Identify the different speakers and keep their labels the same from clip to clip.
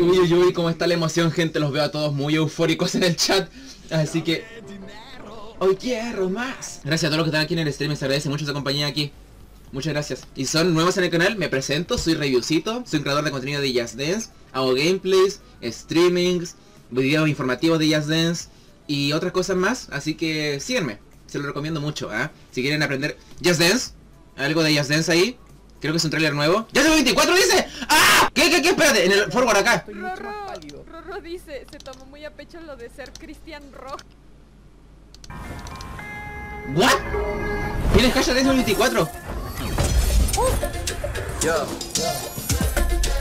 Speaker 1: Uy, uy, uy, cómo está la emoción, gente. Los veo a todos muy eufóricos en el chat. Así que... Hoy quiero más. Gracias a todos los que están aquí en el stream. Se agradece mucho su compañía aquí. Muchas gracias. Y son nuevos en el canal, me presento, soy Reviewcito, soy creador de contenido de Just Dance, hago gameplays, streamings, videos informativos de Just Dance y otras cosas más, así que síganme, se lo recomiendo mucho, ¿ah? Si quieren aprender Just Dance, algo de Just Dance ahí, creo que es un trailer nuevo. ¡Ya tengo 24 dice! ¡Ah! ¿Qué, qué, qué? Espérate, en el forward acá.
Speaker 2: Rorro, Rorro dice, se tomó muy a pecho lo de ser Cristian Rock.
Speaker 1: ¿What? Tienes hashtag de 24.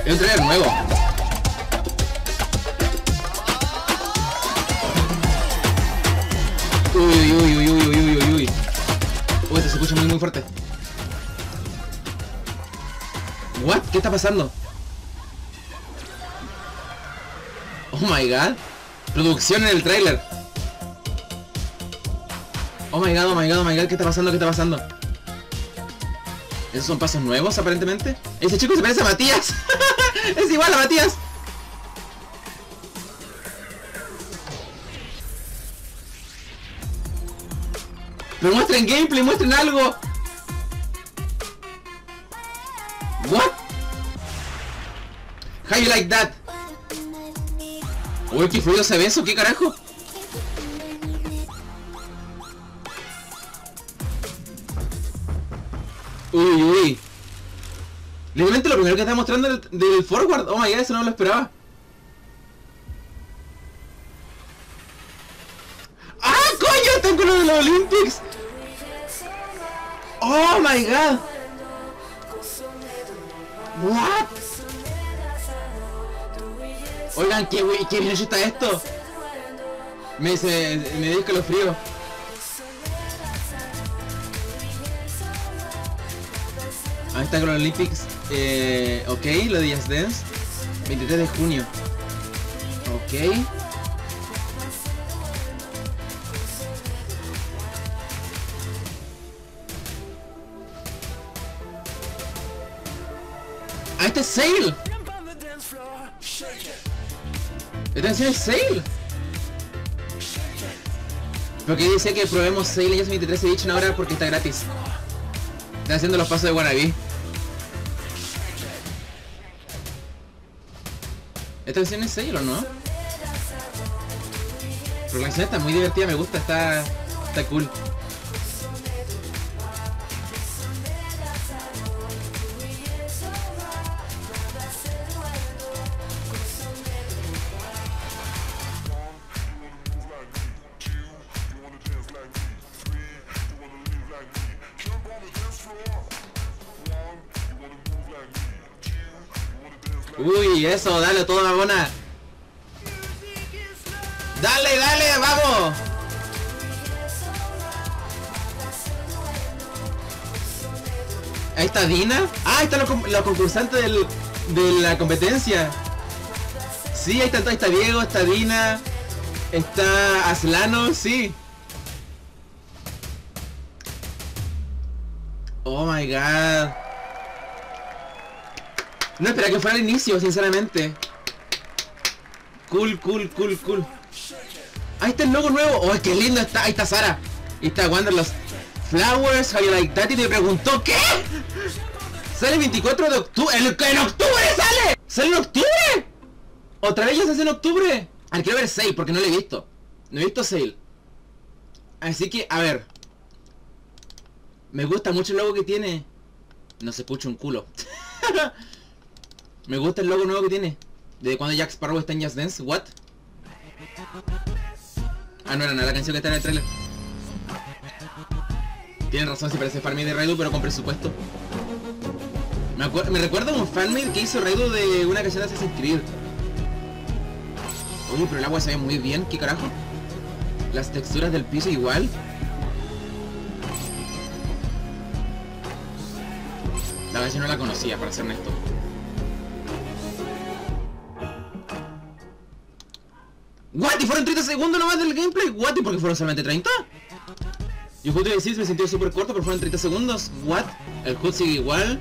Speaker 1: Es un trailer nuevo. Uy, uy, uy, uy, uy, uy, uy, uy. Uy, se escucha muy, muy fuerte. What? ¿Qué está pasando? Oh my god. Producción en el trailer. Oh my god, oh my god, oh my god, ¿qué está pasando? ¿Qué está pasando? ¿Esos son pasos nuevos aparentemente? Ese chico se parece a Matías. es igual a Matías. Pero muestren gameplay, muestren algo. What? How you like that? Uy, qué fluido se ve eso, ¿qué carajo? Uy, uy. Literalmente lo primero que está mostrando del, del forward. Oh my god, eso no lo esperaba. ¡Ah, coño! Están con lo de los Olympics. Oh my god. What? Oigan, qué, güey, qué bien está esto. Me, se, me dio escalofrío. Ahí está con Olympics. Eh, ok, lo de Just Dance. 23 de junio. Ok. ¡Ah, este es Sale! Esta canción es Sale. Porque dice que probemos Sale en 23 Edition ahora porque está gratis. Están haciendo los pasos de Wannabe. ¿Esta canción es Sale o no? Porque la canción está muy divertida, me gusta, está, está cool. Uy, eso, dale todo mamona. Dale, dale, vamos. Ahí está Dina. Ah, ahí están los, los concursantes del, de la competencia. Sí, ahí está, ahí está Diego, está Dina, está Aslano, sí. Oh my god. No esperaba que fuera al inicio, sinceramente. Cool, cool, cool, cool. Ahí está el logo nuevo. Oh, qué lindo está. Ahí está Sara. Ahí está Wanderlust. Flowers, how you like that? Y me preguntó, ¿qué? Sale el 24 de octubre. ¿En, en octubre sale! ¡Sale en octubre! ¿Otra vez ya se hace en octubre? Ah, quiero ver Sale porque no lo he visto. No he visto Sale. Así que, a ver. Me gusta mucho el logo que tiene. No se escucha un culo. Me gusta el logo nuevo que tiene. Desde cuando Jack Sparrow está en Just Dance. What? Ah, no era nada la canción que está en el trailer. Tienen razón si parece fanmade de Raidu, pero con presupuesto. Me, me recuerda a un fanmade que hizo Raidu de una canción de Assassin's Creed. Uy, pero el agua se ve muy bien, ¿qué carajo? Las texturas del piso igual. La canción no la conocía, para ser honesto. ¿What? ¿Y fueron 30 segundos nomás del gameplay? ¿What? ¿Y por qué fueron solamente 30? Yo justo decir, me sentí súper corto, pero fueron 30 segundos. ¿What? El HUD sigue igual.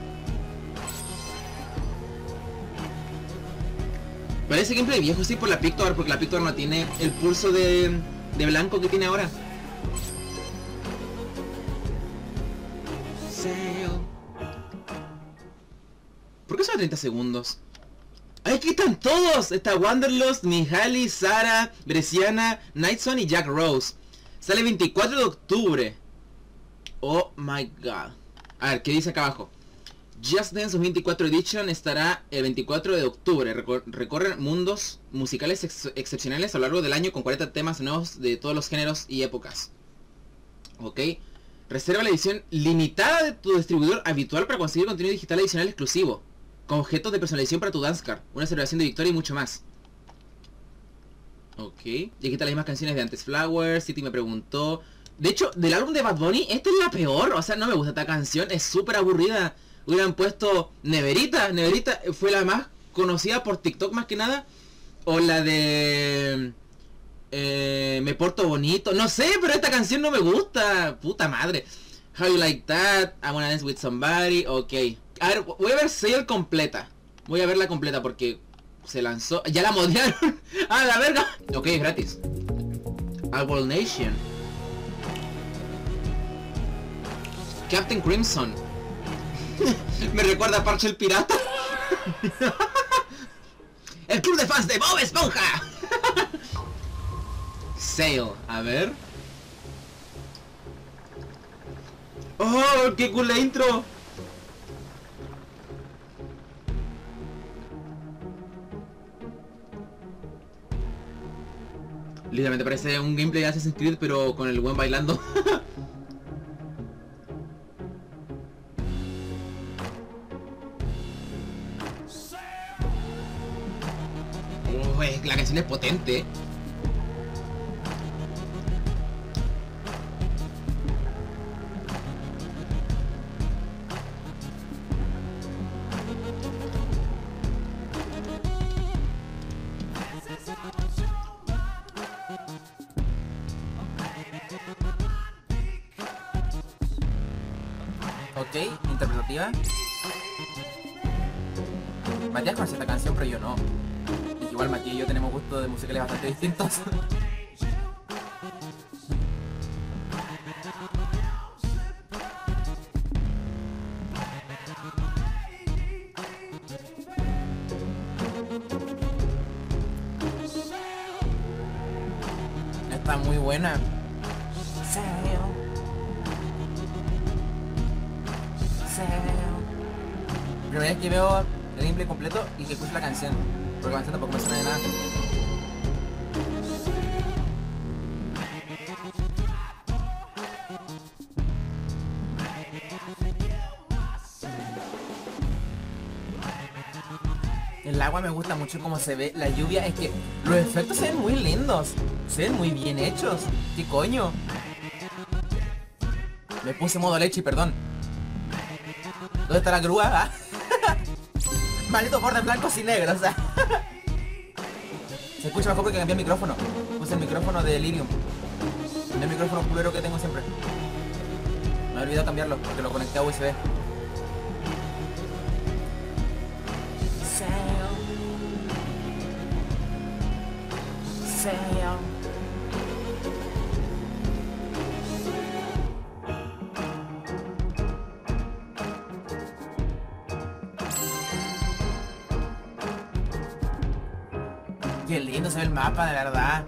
Speaker 1: Parece gameplay viejo, sí, por la Pictoar, porque la Pictoar no tiene el pulso de, de blanco que tiene ahora. ¿Por qué solo 30 segundos? ¡Ay, aquí están todos! Está Wanderlust, Mihaly, Sara, Bresciana, Nightson y Jack Rose. Sale 24 de octubre. Oh my god. A ver, ¿qué dice acá abajo? Just Dance 2024 Edition estará el 24 de octubre. Recor- recorren mundos musicales ex- excepcionales a lo largo del año con 40 temas nuevos de todos los géneros y épocas. Ok. Reserva la edición limitada de tu distribuidor habitual para conseguir contenido digital adicional exclusivo. Con objetos de personalización para tu dance card, una celebración de victoria y mucho más. Ok. Y aquí las mismas canciones de antes. Flowers, City me preguntó. De hecho, del álbum de Bad Bunny, esta es la peor. O sea, no me gusta esta canción. Es súper aburrida. Hubieran puesto Neverita. Neverita fue la más conocida por TikTok más que nada. O la de... eh, me porto bonito. No sé, pero esta canción no me gusta. Puta madre. How you like that? I wanna dance with somebody. Ok. A ver, voy a ver Sail completa. Voy a verla completa porque se lanzó. Ya la modearon. ¡Ah, la verga! Ok, es gratis. Owl Nation. Captain Crimson. Me recuerda a Parche el Pirata. el club de fans de Bob Esponja. Sail, a ver. ¡Oh, qué cool la intro! Literalmente parece un gameplay de Assassin's Creed pero con el buen bailando. Uy, la canción es potente.
Speaker 3: Ok, interpretativa. Matías conoce esta canción, pero yo no. Igual Matías y yo tenemos gustos de musicales bastante distintos. Está muy buena. Primera vez que veo el gameplay completo y que escucho la canción. Porque la canción tampoco me suena de nada. El agua me gusta mucho como se ve. La lluvia es que los efectos se ven muy lindos. Se ven muy bien hechos. ¿Qué coño? Me puse modo leche, perdón. ¿Dónde está la grúa? Ah. Maldito bordes blancos y negros. o. Se escucha mejor porque cambié el micrófono. Puse el micrófono de Delirium. El micrófono culero que tengo siempre. Me he olvidado cambiarlo porque lo conecté a USB. Qué lindo se ve el mapa, de verdad.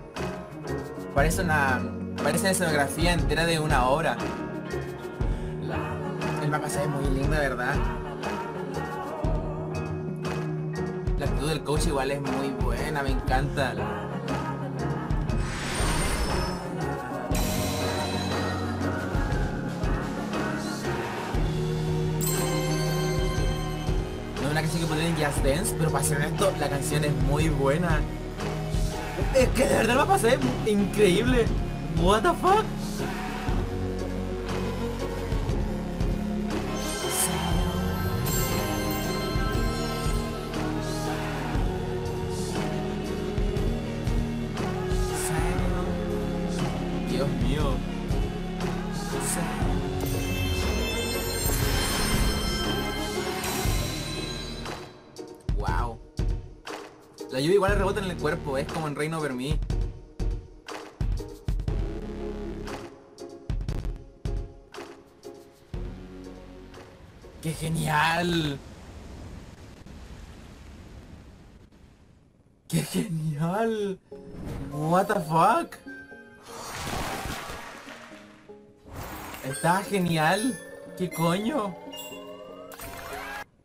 Speaker 3: Parece una... Parece una escenografía entera de una obra. El mapa se ve muy lindo, de verdad. La actitud del coach igual es muy buena, me encanta. No es una canción que poner en Just Dance, pero para hacer esto, la canción es muy buena. Es que de verdad la pasé increíble. What the fuck?
Speaker 1: Igual rebota en el cuerpo, es como en Reino Over Me. ¡Qué genial! ¡Qué genial! What the fuck? Está genial. ¿Qué coño?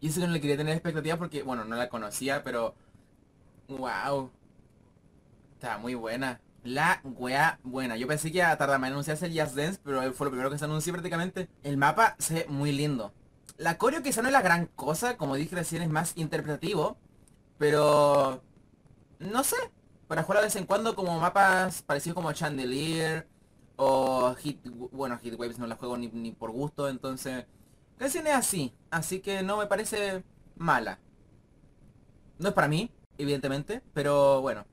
Speaker 1: Y eso que no le quería tener expectativas porque, bueno, no la conocía, pero... Wow. Está muy buena. La wea buena. Yo pensé que a tardar más en anunciarse el Jazz Dance, pero fue lo primero que se anunció prácticamente. El mapa se ve muy lindo. La coreo quizá no es la gran cosa, como dije recién es más interpretativo. Pero... No sé. Para jugar de vez en cuando como mapas parecidos como Chandelier o Hit... Bueno, Hit Waves no la juego ni, ni por gusto, entonces... Recién es así. Así que no me parece mala. No es para mí, evidentemente, pero bueno.